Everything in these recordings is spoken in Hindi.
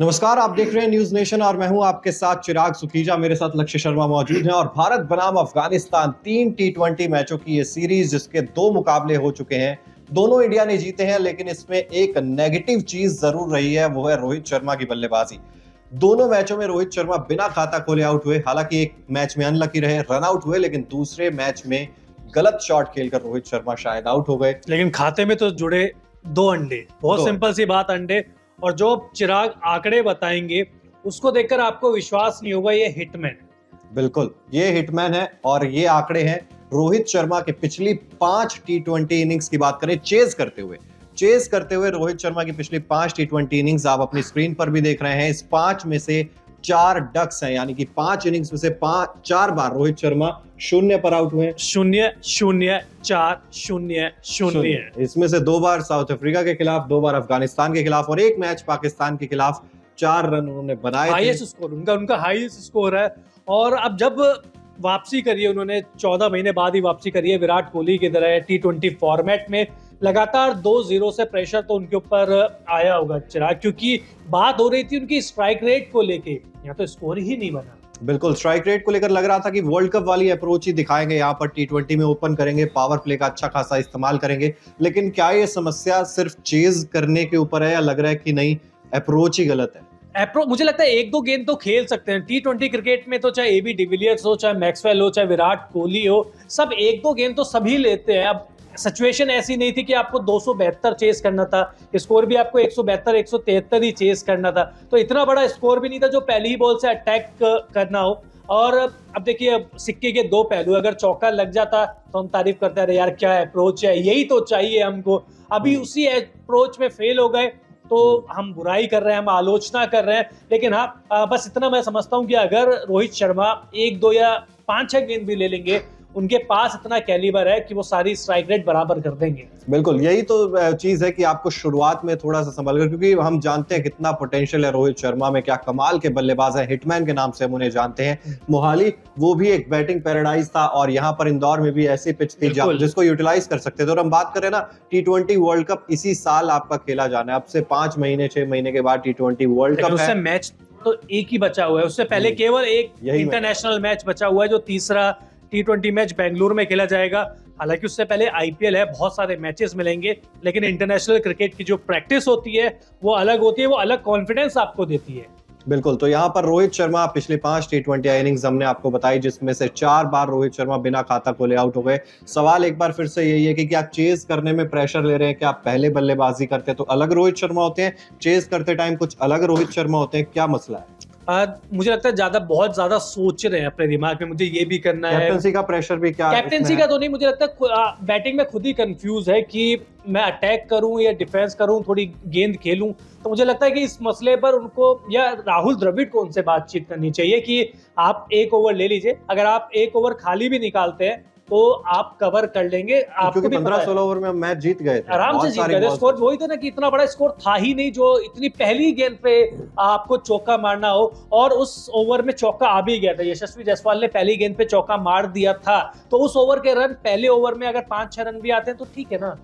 नमस्कार आप देख रहे हैं न्यूज़ नेशन और मैं हूँ आपके साथ चिराग सुखीजा। मेरे साथ लक्ष्य शर्मा मौजूद हैं और भारत बनाम अफ़गानिस्तान तीन टी ट्वेंटी मैचों की ये सीरीज़ जिसके दो मुकाबले हो चुके हैं। दोनों इंडिया ने जीते हैं लेकिन इसमें एक नेगेटिव चीज़ ज़रूर रही है वो है रोहित शर्मा की बल्लेबाजी। दोनों मैचों में रोहित शर्मा बिना खाता खोले आउट हुए हालाँकि एक मैच में अनलकी रहे रन आउट हुए लेकिन दूसरे मैच में गलत शॉट खेलकर रोहित शर्मा शायद आउट हो गए। लेकिन खाते में तो जुड़े दो अंडे बहुत सिंपल सी बात अंडे और जो चिराग आंकड़े बताएँगे, उसको देखकर आपको विश्वास नहीं होगा, ये हिटमैन। बिल्कुल, ये हिटमैन है और ये आंकड़े हैं रोहित शर्मा के पिछली पाँच टी ट्वेंटी इनिंग्स की बात करें, चेज करते हुए। चेज करते हुए रोहित शर्मा की पिछली पाँच टी ट्वेंटी इनिंग्स आप अपनी स्क्रीन पर भी देख रहे हैं। इस पाँच में से चार डक्स हैं यानी कि पाँच इनिंग्स में से पाँच चार बार रोहित शर्मा शून्य पर आउट हुए। शून्य शून्य चार शून्य शून्य। इसमें से दो बार साउथ अफ्रीका के खिलाफ दो बार अफ़गानिस्तान के खिलाफ और एक मैच पाकिस्तान के खिलाफ चार रन उन्होंने बनाए हाईएस्ट स्कोर उनका उनका हाईएस्ट स्कोर है। और अब जब वापसी करी है उन्होंने चौदह महीने बाद ही वापसी करी है विराट कोहली की तरह टी ट्वेंटी फॉर्मेट में। लगातार दो ज़ीरो से प्रेशर तो उनके ऊपर आया होगा चिराग क्योंकि बात हो रही थी उनकी स्ट्राइक रेट को लेके। यहाँ तो स्कोर ही नहीं बना। बिल्कुल स्ट्राइक रेट को लेकर लग रहा था कि वर्ल्ड कप वाली अप्रोच ही दिखाएँगे यहाँ पर टी ट्वेंटी में ओपन करेंगे पावर प्ले का अच्छा खासा इस्तेमाल करेंगे। लेकिन क्या ये समस्या सिर्फ़ चेज करने के ऊपर है या लग रहा है कि नहीं अप्रोच ही गलत है? अप्रोच मुझे लगता है एक दो गेंद तो खेल सकते हैं। टी ट्वेंटी क्रिकेट में तो चाहे एबी डिविलियर्स हो चाहे मैक्सवेल हो चाहे विराट कोहली हो सब एक दो गेंद तो सभी लेते हैं। अब सिचुएशन ऐसी नहीं थी कि आपको दो चेस करना था स्कोर भी आपको एक सौ ही चेस करना था। तो इतना बड़ा स्कोर भी नहीं था जो पहली ही बॉल से अटैक करना हो। और अब देखिए सिक्के के दो पहलू अगर चौका लग जाता तो हम तारीफ़ करते हैं यार क्या अप्रोच है? यही तो चाहिए हमको। अभी हम्म। उसी अप्रोच में फेल हो गए तो हम बुराई कर रहे हैं हम आलोचना कर रहे हैं। लेकिन हाँ बस इतना मैं समझता हूँ कि अगर रोहित शर्मा एक दो या पाँच छह गेंद भी ले लेंगे उनके पास इतना कैलिबर है कि वो सारी स्ट्राइक रेट बराबर कर देंगे। बिल्कुल यही तो चीज़ है कि आपको शुरुआत में थोड़ा सा संभल कर क्योंकि हम जानते हैं कितना पोटेंशियल है रोहित शर्मा में क्या कमाल के बल्लेबाज है हिटमैन के नाम से हम उन्हें जानते हैं। मोहाली वो भी एक बैटिंग पैराडाइज था और यहाँ पर इंदौर में भी ऐसी पिच थी जिसको यूटिलाइज कर सकते थे। और हम बात करें ना टी ट्वेंटी वर्ल्ड कप इसी साल आपका खेला जाना है। अब से पाँच महीने छह महीने के बाद टी ट्वेंटी वर्ल्ड कप है। मैच तो एक ही बचा हुआ है। उससे पहले केवल एक इंटरनेशनल मैच बचा हुआ है जो तीसरा टी मैच बेंगलुरु में खेला जाएगा। हालाँकि उससे पहले आईपीएल है, बहुत सारे मैचेस मिलेंगे, लेकिन इंटरनेशनल क्रिकेट की जो प्रैक्टिस होती है, वो अलग होती है, वो अलग कॉन्फिडेंस आपको देती है। बिल्कुल तो यहाँ पर रोहित शर्मा पिछले पाँच टी ट्वेंटी इनिंग्स हमने आपको बताई, जिसमें से चार बार रोहित शर्मा बिना खाता खोले आउट हो गए। सवाल एक बार फिर से यही है कि क्या चेज करने में प्रेशर ले रहे हैं? क्या पहले बल्लेबाजी करते तो अलग रोहित शर्मा होते हैं चेज करते टाइम कुछ अलग रोहित शर्मा होते हैं, क्या मसला है? आ, मुझे लगता है ज़्यादा बहुत ज़्यादा सोच रहे हैं अपने दिमाग में मुझे ये भी करना है। कैप्टनसी का प्रेशर भी क्या कैप्टनसी का तो नहीं मुझे लगता है बैटिंग में खुद ही कंफ्यूज है कि मैं अटैक करूँ या डिफेंस करूँ थोड़ी गेंद खेलूं। तो मुझे लगता है कि इस मसले पर उनको या राहुल द्रविड़ को उनसे बातचीत करनी चाहिए कि आप एक ओवर ले लीजिए। अगर आप एक ओवर खाली भी निकालते हैं तो आप कवर कर लेंगे आपको भी पंद्रह सोलह ओवर में मैच जीत गए आराम से जीत गए स्कोर वही तो ना कि इतना बड़ा स्कोर था ही नहीं जो इतनी पहली गेंद पे आपको चौका मारना हो। और उस ओवर में चौका आ भी गया था। यशस्वी जायसवाल ने पहली गेंद पे चौका मार दिया था। तो उस ओवर के रन पहले ओवर में अगर पाँच छह रन भी आते हैं तो ठीक है ना?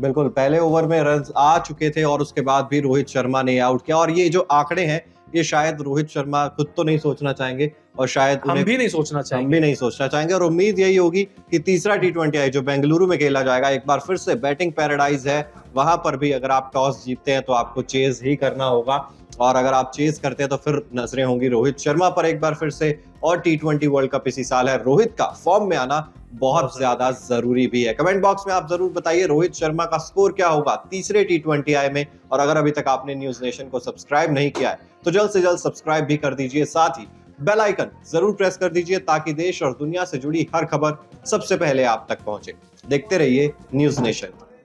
बिल्कुल पहले ओवर में रन आ चुके थे और उसके बाद भी रोहित शर्मा ने आउट किया। और ये जो आंकड़े हैं ये शायद रोहित शर्मा खुद तो नहीं सोचना चाहेंगे और शायद हम भी नहीं सोचना चाहेंगे। हम भी नहीं सोचना चाहेंगे। और उम्मीद यही होगी कि तीसरा टी ट्वेंटी आई जो बेंगलुरु में खेला जाएगा एक बार फिर से बैटिंग पैराडाइज है। वहाँ पर भी अगर आप टॉस जीतते हैं तो आपको चेज ही करना होगा। और अगर आप चेज करते हैं तो फिर नज़रें होंगी रोहित शर्मा पर एक बार फिर से। और टी ट्वेंटी वर्ल्ड कप इसी साल है। रोहित का फॉर्म में आना बहुत ज़्यादा ज़रूरी भी है। कमेंट बॉक्स में आप ज़रूर बताइए रोहित शर्मा का स्कोर क्या होगा तीसरे टी ट्वेंटी आई में। और अगर अभी तक आपने न्यूज़ नेशन को सब्सक्राइब नहीं किया है तो जल्द से जल्द सब्सक्राइब भी कर दीजिए। साथ ही बेल आइकन ज़रूर प्रेस कर दीजिए ताकि देश और दुनिया से जुड़ी हर खबर सबसे पहले आप तक पहुँचे। देखते रहिए न्यूज़ नेशन